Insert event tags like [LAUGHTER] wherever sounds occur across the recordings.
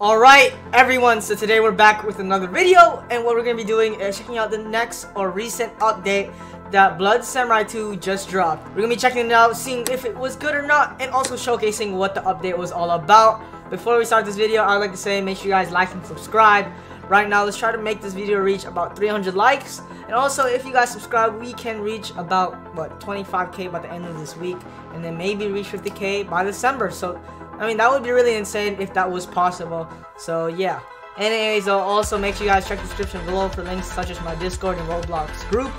Alright everyone, so today we're back with another video and what we're going to be doing is checking out the next or recent update that Blood Samurai 2 just dropped. We're going to be checking it out, seeing if it was good or not, and also showcasing what the update was all about. Before we start this video, I'd like to say make sure you guys like and subscribe. Right now, let's try to make this video reach about 300 likes. And also, if you guys subscribe, we can reach about, what, 25k by the end of this week. And then maybe reach 50k by December. So I mean, that would be really insane if that was possible. So, yeah. Anyways, I'll also make sure you guys check the description below for links such as my Discord and Roblox group.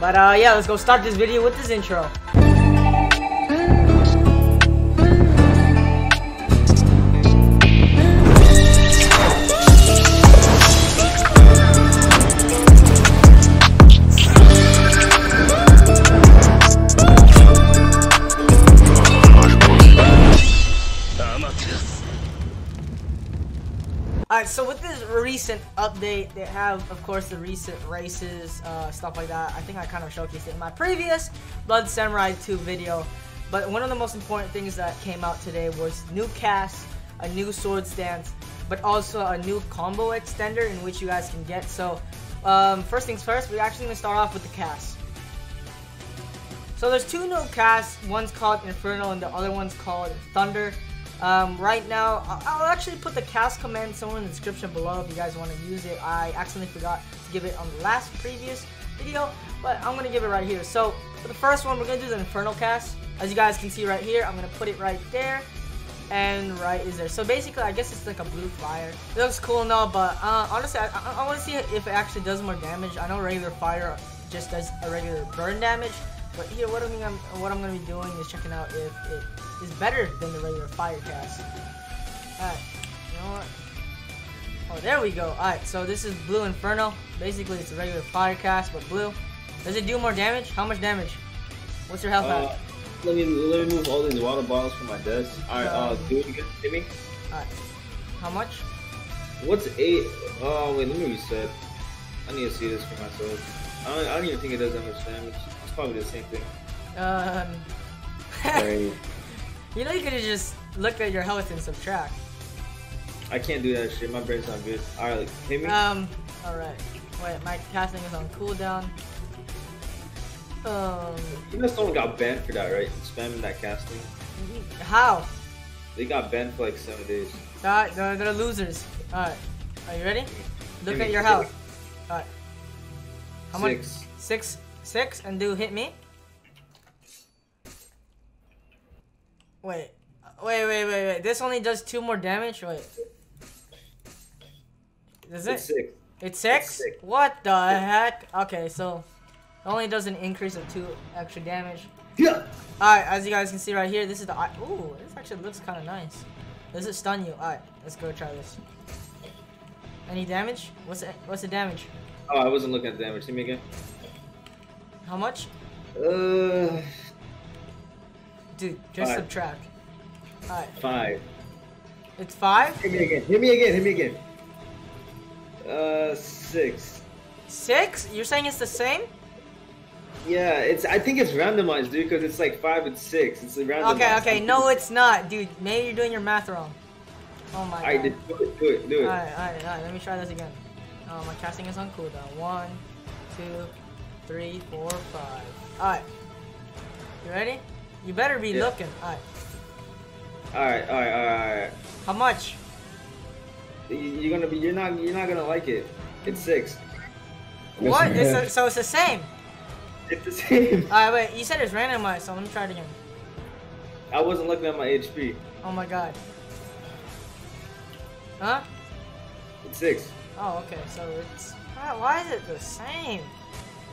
But, uh, yeah, let's go start this video with this intro. So with this recent update, they have, of course, the recent races, uh, stuff like that. I think I kind of showcased it in my previous Blood Samurai 2 video. But one of the most important things that came out today was new cast, a new sword stance, but also a new combo extender in which you guys can get. So, um, first things first, we're actually going to start off with the cast. So there's two new casts, one's called Inferno and the other one's called Thunder. Um, right now, I'll actually put the cast command somewhere in the description below if you guys want to use it. I accidentally forgot to give it on the last previous video, but I'm going to give it right here. So, for the first one, we're going to do the Infernal cast. As you guys can see right here, I'm going to put it right there. And right is there. So basically, I guess it's like a blue fire. It looks cool and all, but uh, honestly, I, I, I want to see if it actually does more damage. I know regular fire just does a regular burn damage. But here, what I'm, gonna, what I'm to be doing is checking out if it is better than the regular fire cast. Alright, you know what? Oh, there we go. Alright, so this is Blue Inferno. Basically, it's a regular fire cast, but blue. Does it do more damage? How much damage? What's your health uh, at? Let me let me move all these water bottles from my desk. Alright, uh, do it again. Me. Alright. How much? What's eight? Oh, wait, let me reset. I need to see this for myself. I don't, I don't even think it does that much damage. It's probably the same thing. Um. [LAUGHS] You know you could have just looked at your health and subtract. I can't do that shit. My brain's not good. Alright, hit me. Um, alright. Wait, my casting is on cooldown. Um. You know someone got banned for that, right? Spamming that casting. How? They got banned for like seven days. Alright, they're, they're losers. Alright. Are you ready? Look at your health. Alright. How six. much? Six. Six, and do hit me. Wait. Wait, wait, wait, wait. This only does two more damage? Wait. Is it? It's six. It's six? It's six. What the heck? Okay, so it only does an increase of two extra damage. Yeah. Alright, as you guys can see right here, this is the Ooh, this actually looks kind of nice. Does it stun you? Alright, let's go try this. Any damage? What's the, what's the damage? Oh, I wasn't looking at the damage. See me again. How much? Uh. Dude, just five. subtract. Alright. Five. It's five? Hit me again. Hit me again. Hit me again. Uh, six. Six? You're saying it's the same? Yeah, it's. I think it's randomized, dude, because it's like five and six. It's randomized. Okay, okay. No, it's not, dude. Maybe you're doing your math wrong. Oh my I god. Did, do it, do it, do it. Alright, alright, alright. Let me try this again. Oh, my casting is on cooldown. One, two, three, four, five. Alright. You ready? You better be yeah. looking. Alright. Alright, alright, alright. How much? You're gonna be. You're not. You're not gonna like it. It's six. What? It's a, so it's the same. It's the same. Alright, wait. You said it's randomized, so let me try it again. I wasn't looking at my HP. Oh my god. Huh? It's six. Oh, okay. So it's. Why is it the same?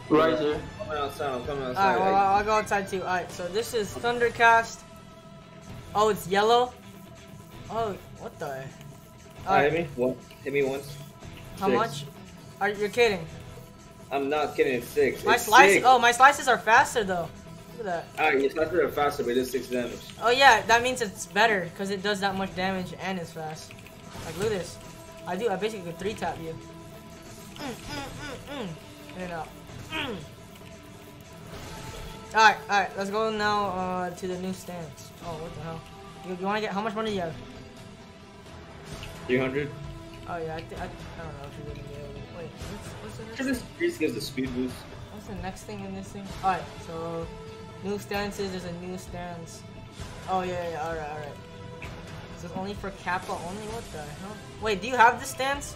Riser. Come outside. I'm coming outside. Alright, well, I'll go outside too. Alright, so this is Thundercast. Oh, it's yellow. Oh, what the? Alright, hit me. One. Hit me once. How six. much? Are you kidding? I'm not kidding. It's six. My slices. Oh, my slices are faster though. Look at that. Alright, your slices are faster, but it does six damage. Oh yeah, that means it's better because it does that much damage and it's fast. Like look at this. I do. I basically three tap you. Mm, mm, mm, mm. And out. Alright, alright, let's go now uh, to the new stance. Oh, what the hell? You, you wanna get, how much money do you have? 300. Oh yeah, I, th- I, I don't know if you're gonna be able to. Wait, what's, what's the next this gives the speed boost. What's the next thing in this thing? Alright, so new stances, there's a new stance. Oh yeah, yeah, alright, alright. Is this only for Kappa only? What the hell? Wait, do you have this stance?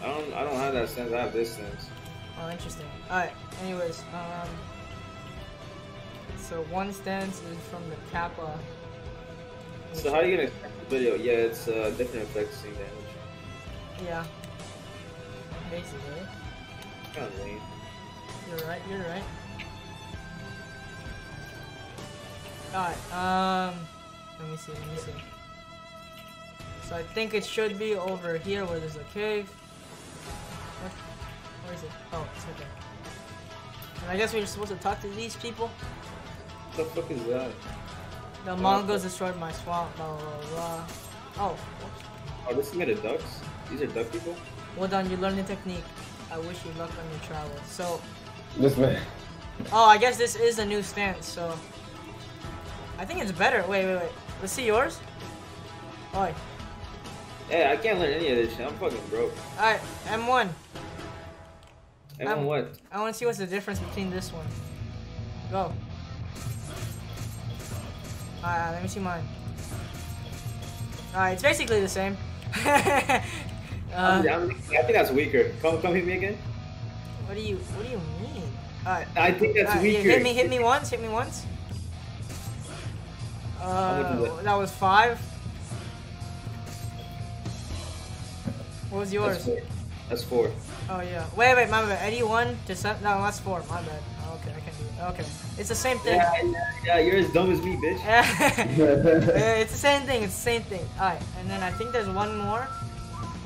I don't. I don't have that stance. I have this stance. Oh, interesting. Alright, anyways, um. So one stance is from the Kappa. So how are you gonna expect the video? Yeah, it's uh, different effects seeing damage. Yeah. Basically. Kind of lame. You're right, you're right. Alright, um, let me see, let me see. So I think it should be over here where there's a cave. What? Where is it? Oh, it's okay. And I guess we're supposed to talk to these people. What the fuck is that? The Mongols destroyed my swamp, blah blah blah. Oh, whoops. Oh, this is made of ducks. These are duck people. well done, you learned the technique. I wish you luck on your travels. So, This man. oh, I guess this is a new stance, so. I think it's better. Wait, wait, wait. Let's see yours. Oi. Hey, I can't learn any of this shit. I'm fucking broke. Alright, M1. And Um, on what? I want to see what's the difference between this one. Go. Alright, let me see mine. Alright, it's basically the same. [LAUGHS] uh, I'm- I'm- I think that's weaker. Come, come hit me again. what do you What do you mean? Alright. I think that's alright, weaker. hit me, hit me once, hit me once. Uh, that was five. What was yours? That's four. Oh yeah. Wait, wait, my bad. Eddie one to seven. No, that's four. My bad. Oh, okay, I can do it. Okay, it's the same thing. Yeah, yeah, yeah, you're as dumb as me, bitch. [LAUGHS] Yeah, [LAUGHS] it's the same thing. It's the same thing. Alright, and then I think there's one more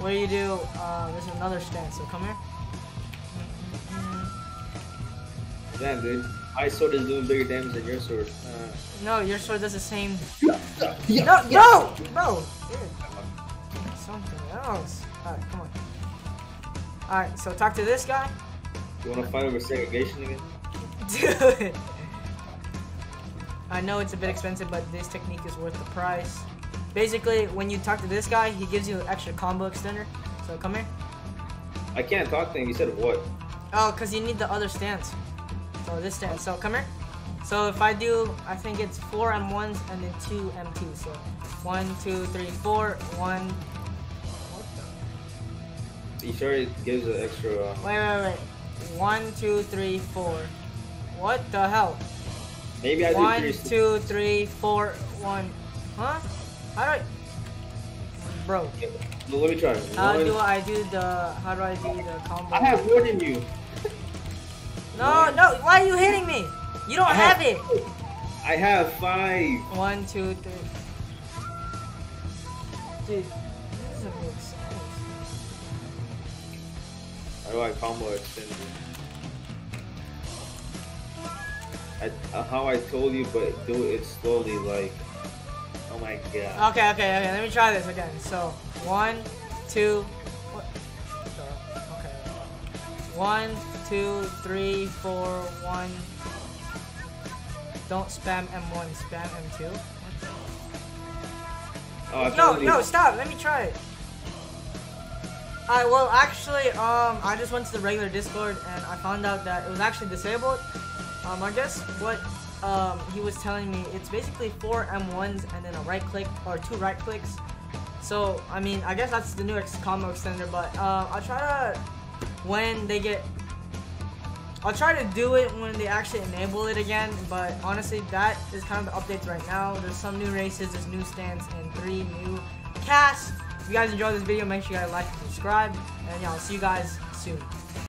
where you do. Uh, there's another stance. So come here. Damn, dude. My sword is doing bigger damage than your sword. Uh, No, your sword does the same. Yeah, No, no, bro. Dude. Something else. Alright, come on. Alright, so talk to this guy. you wanna fight over segregation again? Dude. [LAUGHS] I know it's a bit expensive, but this technique is worth the price. Basically, when you talk to this guy, he gives you an extra combo extender. So come here. I can't talk to him. You said what? Oh, because you need the other stance. So this stance. So come here. So if I do, I think it's four M1s and then two M2s. So one, two, three, four, one. You sure it gives an extra? Uh, Wait, wait, wait. One, two, three, four. What the hell? maybe I do One, three. two, three, four, one. Huh? How do I? Bro, No, let me try. how One- do I do the? How do I do the combo? I have more than you. No, no. Why are you hitting me? You don't I have it. I have five. One, two, three. Dude, this doesn't make sense. How do I combo extend? I, uh, how I told you, but do it slowly, like. Oh my god. Okay, okay, okay. Let me try this again. So, one, two. What? Okay. One, two, three, four, one. Don't spam M1, spam M2. Oh, No, no, stop. Let me try it. Well, actually, um, I just went to the regular Discord and I found out that it was actually disabled. Um, I guess what um, he was telling me, it's basically four M1s and then a right click or two right clicks. So, I mean, I guess that's the new ex- combo extender, but uh, I'll try to, when they get, I'll try to do it when they actually enable it again, but honestly, that is kind of the updates right now. There's some new races, there's new stands, and three new casts. If you guys enjoyed this video, make sure you guys like and subscribe, and yeah, I'll see you guys soon.